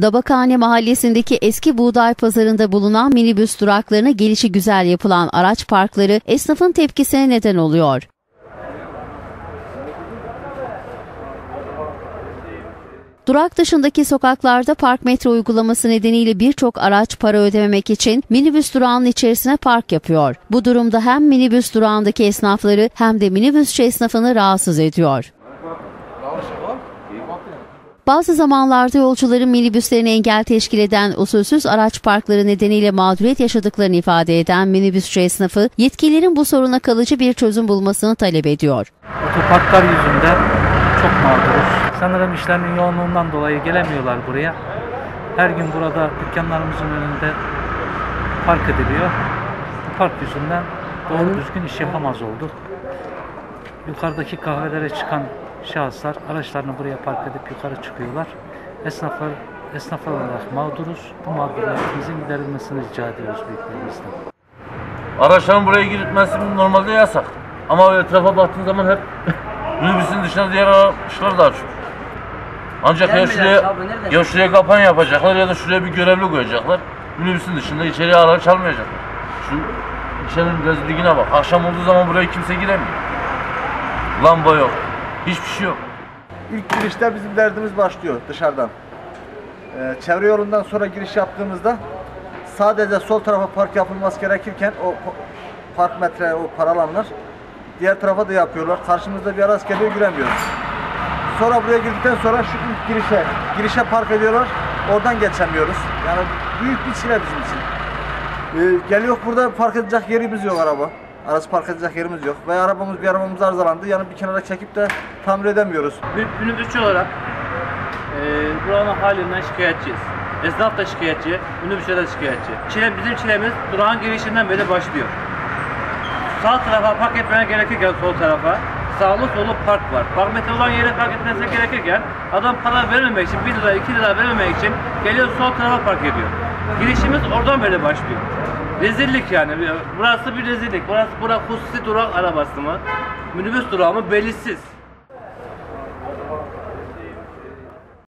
Dabakhane mahallesindeki eski buğday pazarında bulunan minibüs duraklarına gelişi güzel yapılan araç parkları esnafın tepkisine neden oluyor. Durak dışındaki sokaklarda park metre uygulaması nedeniyle birçok araç para ödememek için minibüs durağının içerisine park yapıyor. Bu durumda hem minibüs durağındaki esnafları hem de minibüsçü esnafını rahatsız ediyor. Bazı zamanlarda yolcuların minibüslerine engel teşkil eden usulsüz araç parkları nedeniyle mağduriyet yaşadıklarını ifade eden minibüsçü esnafı yetkililerin bu soruna kalıcı bir çözüm bulmasını talep ediyor. Otoparklar yüzünden çok mağduruz. Sanırım işlerinin yoğunluğundan dolayı gelemiyorlar buraya. Her gün burada dükkanlarımızın önünde park ediliyor. Bu park yüzünden doğru düzgün iş yapamaz olduk. Yukarıdaki kahvelere çıkan şahıslar araçlarını buraya park edip yukarı çıkıyorlar. Esnaflar esnaflar olarak mağduruz. Bu mağduriyetimizin giderilmesini rica ediyoruz büyüklerimizden. Araçların buraya girmesi normalde yasak. Ama etrafa baktığın zaman hep minibüsün dışında diğer araçlar da açık. Ancak ya şuraya, ya şuraya kapan yapacaklar ya da şuraya bir görevli koyacaklar. Minibüsün dışında içeriye araç almayacaklar. Şu içerinin rezilliğine bak. Akşam olduğu zaman buraya kimse giremiyor. Lamba yok. Hiçbir şey yok. İlk girişte bizim derdimiz başlıyor dışarıdan. Ee, çevre yolundan sonra giriş yaptığımızda sadece sol tarafa park yapılması gerekirken o pa- park metre, o paralanlar diğer tarafa da yapıyorlar. Karşımızda bir araç geliyor giremiyoruz. Sonra buraya girdikten sonra şu ilk girişe, girişe park ediyorlar. Oradan geçemiyoruz. Yani büyük bir çile bizim için. Ee, geliyor burada park edecek yerimiz yok araba. Arası park edecek yerimiz yok. Ve arabamız bir arabamız arızalandı. Yani bir kenara çekip de tamir edemiyoruz. Bir minibüsçü olarak e, buranın halinden şikayetçiyiz. Esnaf da şikayetçi, minibüsçü de şikayetçi. Çile, bizim çilemiz durağın girişinden beri başlıyor. Sağ tarafa park etmene gerekirken sol tarafa sağlı solu park var. Park metre olan yere park etmesi gerekirken adam para vermemek için 1 lira 2 lira vermemek için geliyor sol tarafa park ediyor. Girişimiz oradan beri başlıyor. Rezillik yani. Burası bir rezillik. Burası bura hususi durak arabası mı? Minibüs durağı mı belirsiz.